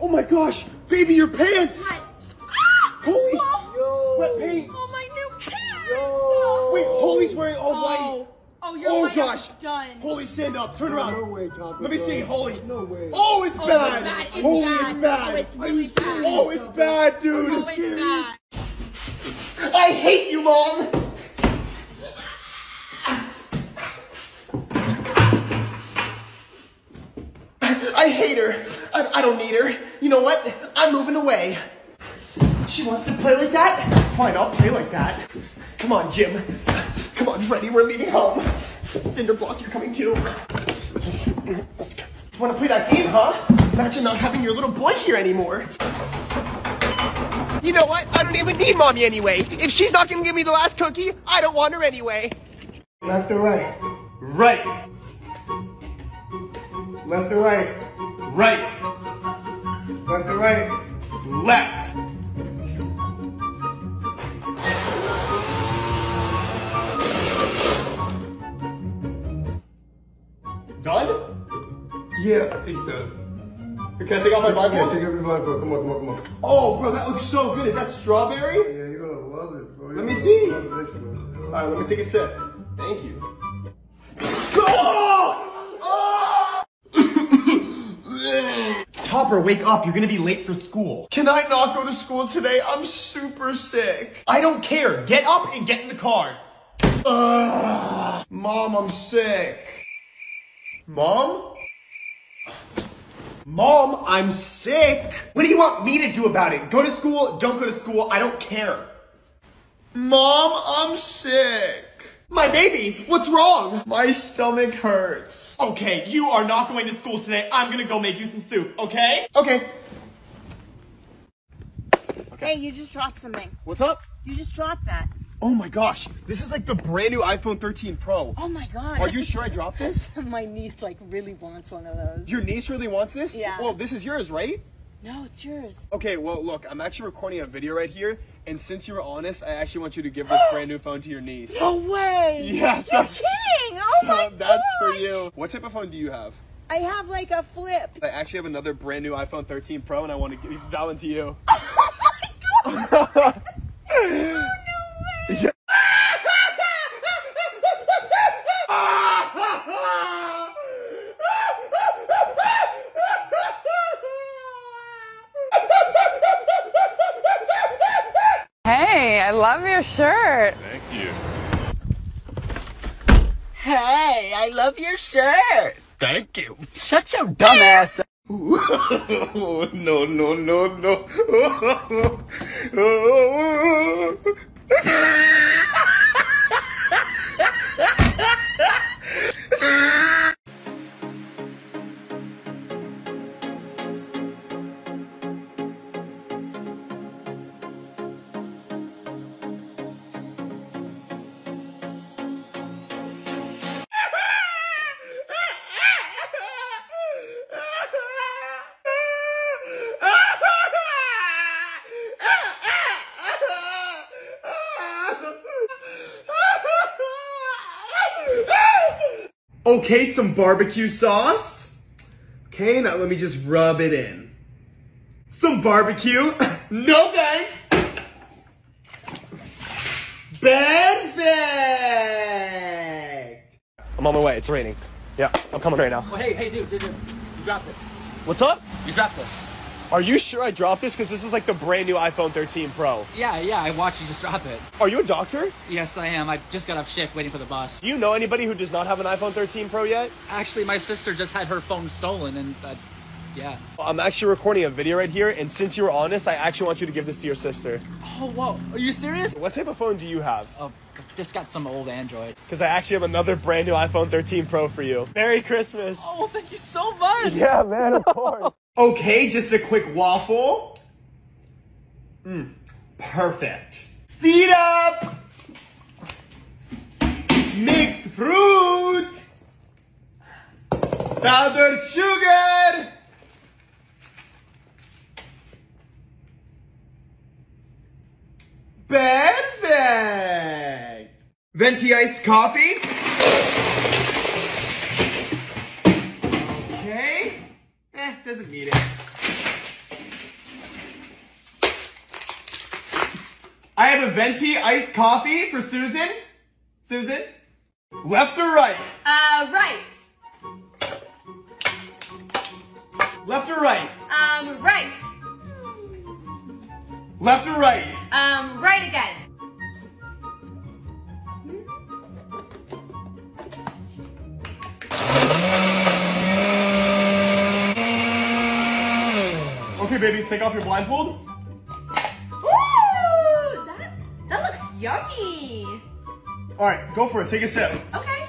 Oh my gosh, baby, your pants! What? Holy, Oh, wet paint! oh, my new pants! Wait, Holly's wearing all Oh, white. Oh, you're Oh gosh, Done. Holly, stand up, turn around. No way, Chopper. Let me see, Holly. No way. Oh, it's Oh, bad. it's oh, bad. It's Holy, bad. it's bad. Oh, it's really bad. Oh, it's bad, dude. Oh, it's bad. I hate you, mom. I hate her. I, I don't need her. You know what? I'm moving away. She wants to play like that? Fine, I'll play like that. Come on, Jim. Come on, Freddy, we're leaving home. Cinderblock, you're coming too. Let's go. You wanna play that game, huh? Imagine not having your little boy here anymore. You know what? I don't even need mommy anyway. If she's not gonna give me the last cookie, I don't want her anyway. Left or right? Right, Left or right? right, Left or right? left. Yeah, it's done. Can I take off my Yeah, take off your blindfold. Come on, come on, come on. Oh, bro, that looks so good. Is that strawberry? Yeah, you're gonna love it, bro. Let me see. All right, let me take a sip. Thank you. Oh! Oh! Topper, wake up. You're gonna be late for school. Can I not go to school today? I'm super sick. I don't care. Get up and get in the car. Ugh. Mom, I'm sick. Mom? Mom, I'm sick. What do you want me to do about it? Go to school, don't go to school, I don't care. Mom, I'm sick. My baby, what's wrong? My stomach hurts. Okay, you are not going to school today. I'm gonna go make you some soup, okay? Okay. Hey, you just dropped something. What's up? You just dropped that. Oh my gosh, this is like the brand new iPhone 13 Pro. Oh my god. Are you sure I dropped this? My niece like really wants one of those. Your niece really wants this? Yeah. Well, this is yours, right? No, it's yours. Okay, well, look, I'm actually recording a video right here, and since you were honest, I actually want you to give this brand new phone to your niece. No way. Yeah, so, You're kidding. Oh so my that's for you. What type of phone do you have? I have like a flip. I actually have another brand new iPhone 13 Pro, and I want to give that one to you. Oh my god. oh, no way. Hey, I love your shirt. Thank you. Hey, I love your shirt. Thank you. Shut your dumbass. Oh, no, no, no, no. Okay, some barbecue sauce. Okay, now let me just rub it in. Some barbecue. no thanks. Perfect. I'm on my way. It's raining. Yeah, I'm coming right now. Oh, hey, hey, dude, dude, dude. You dropped this. What's up? You dropped this. Are you sure I dropped this? Because this is like the brand new iPhone 13 Pro. Yeah, yeah, I watched you just drop it. Are you a doctor? Yes, I am. I just got off shift waiting for the bus. Do you know anybody who does not have an iPhone 13 Pro yet? Actually, my sister just had her phone stolen, and uh, yeah. I'm actually recording a video right here, and since you were honest, I actually want you to give this to your sister. Oh, whoa. Are you serious? What type of phone do you have? Oh, just got some old Android. Because I actually have another brand new iPhone 13 Pro for you. Merry Christmas. Oh, thank you so much. Yeah, man, of course. okay, just a quick waffle. Mmm, perfect. Feet up! Mixed fruit! Powdered sugar! Perfect! Venti iced coffee. Okay. Eh, doesn't need it. I have a venti iced coffee for Susan. Susan? Left or right? Uh, right. Left or right? Um, right. Left or right? Um, right again. Okay, baby, take off your blindfold. Ooh, that, that looks yummy. All right, go for it. Take a sip. Okay.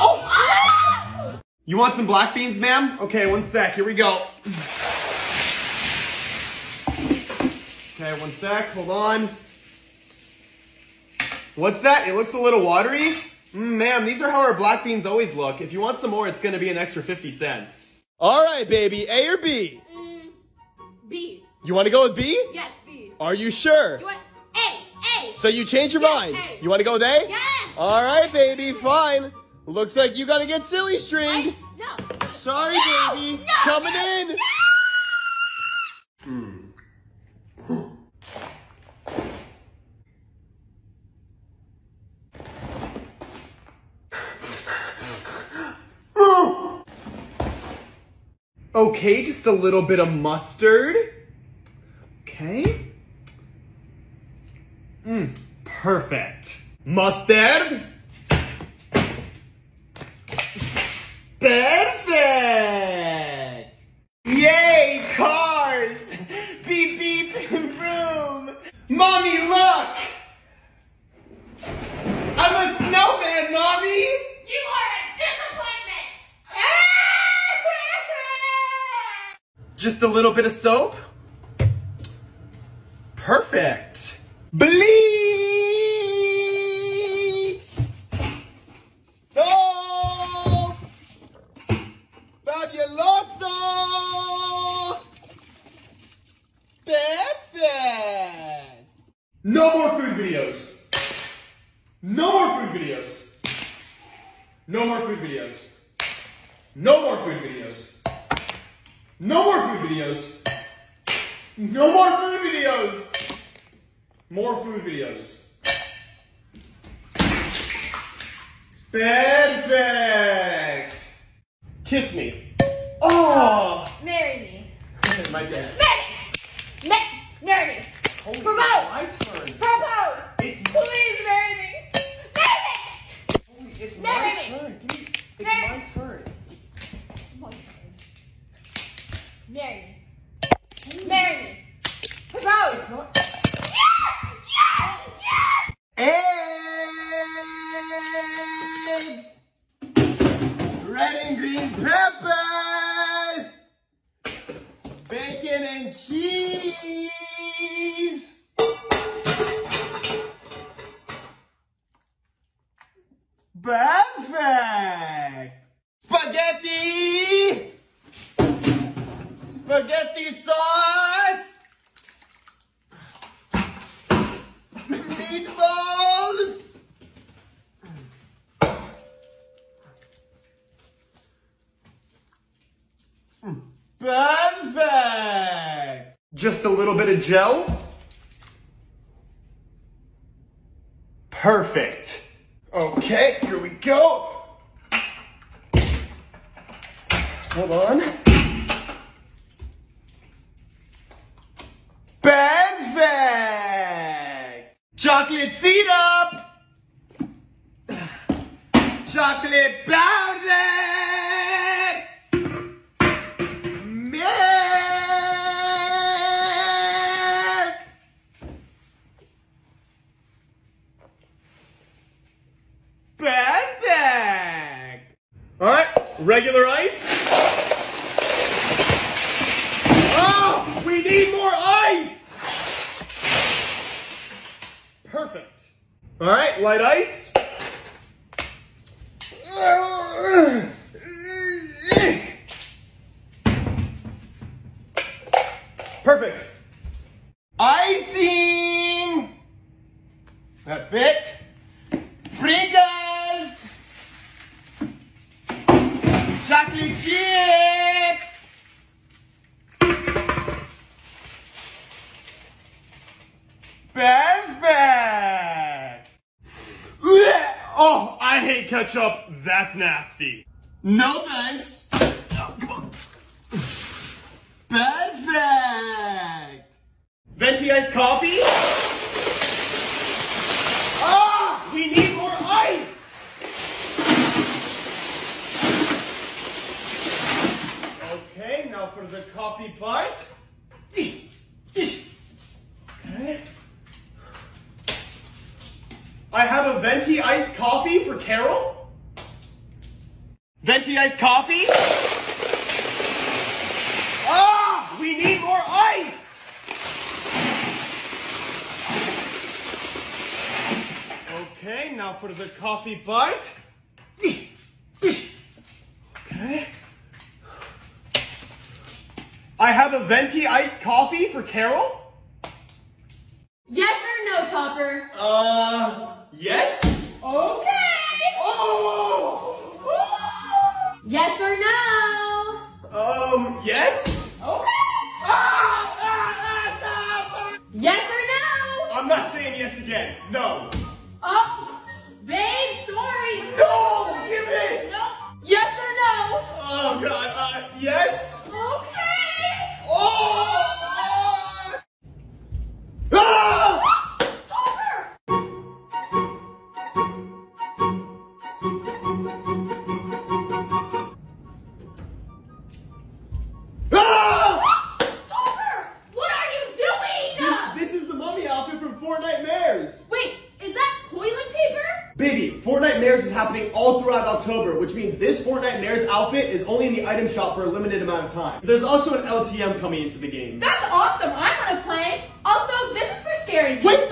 Oh You want some black beans, ma'am? Okay, one sec. Here we go. Okay, one sec. Hold on. What's that? It looks a little watery. Mm, ma'am, these are how our black beans always look. If you want some more, it's gonna be an extra 50 cents. All right, baby. A or B? B. You want to go with B? Yes, B. Are you sure? You want A, A. So you change your Yes, mind? A. You want to go with A? Yes. All right, baby. Fine. Looks like you gotta get silly stringed. No. Sorry, No, baby. no, Coming no, in. Okay, just a little bit of mustard. Okay. Mmm, perfect. Mustard. Perfect! Yay, cars! Beep beep vroom! Mommy, look! I'm a snowman, Mommy! You are a disappointment. Just a little bit of soap. Perfect. Bleach! Soap! Fabuloso! Perfect! No more food videos. No more food videos. No more food videos. No more food videos. No more food videos. No more food videos. More food videos. Perfect. Kiss me. Oh. Marry me. My turn. Marry me. Ma- marry me. Holy Propose. My turn. Propose. It's Please. Marry me. holy, it's Marry my me. turn. Give me, it's Marry- my turn. My turn. Marry me. Marry me. Propose. Yeah! Yeah! Yeah! Eggs. Red and green pepper. Bacon and cheese. Perfect. Spaghetti. Spaghetti sauce. Meatballs. Perfect. Just a little bit of gel. Perfect. Okay, here we go. Hold on. Perfect. Chocolate syrup. Chocolate powder. All right, regular ice. Oh, we need more ice. Perfect. All right, light ice. Perfect. I think That fit. Ketchup. That's nasty. No thanks. Oh, come on. Perfect. Venti iced coffee? Ah! We need more ice! Okay, now for the coffee bite. Okay. I have a venti iced coffee for Carol. Venti iced coffee? Ah! We need more ice! Okay, now for the coffee bite. Okay. I have a venti iced coffee for Carol. Yes or no, Topper? Uh, yes? Okay. Oh! Yes or no? Um, yes? Okay. Ah, ah, ah, yes or no? I'm not saying yes again. No. happening all throughout October, which means this Fortnitemares outfit is only in the item shop for a limited amount of time. There's also an LTM coming into the game. That's awesome! I'm gonna play! Also, this is for scary. Wait,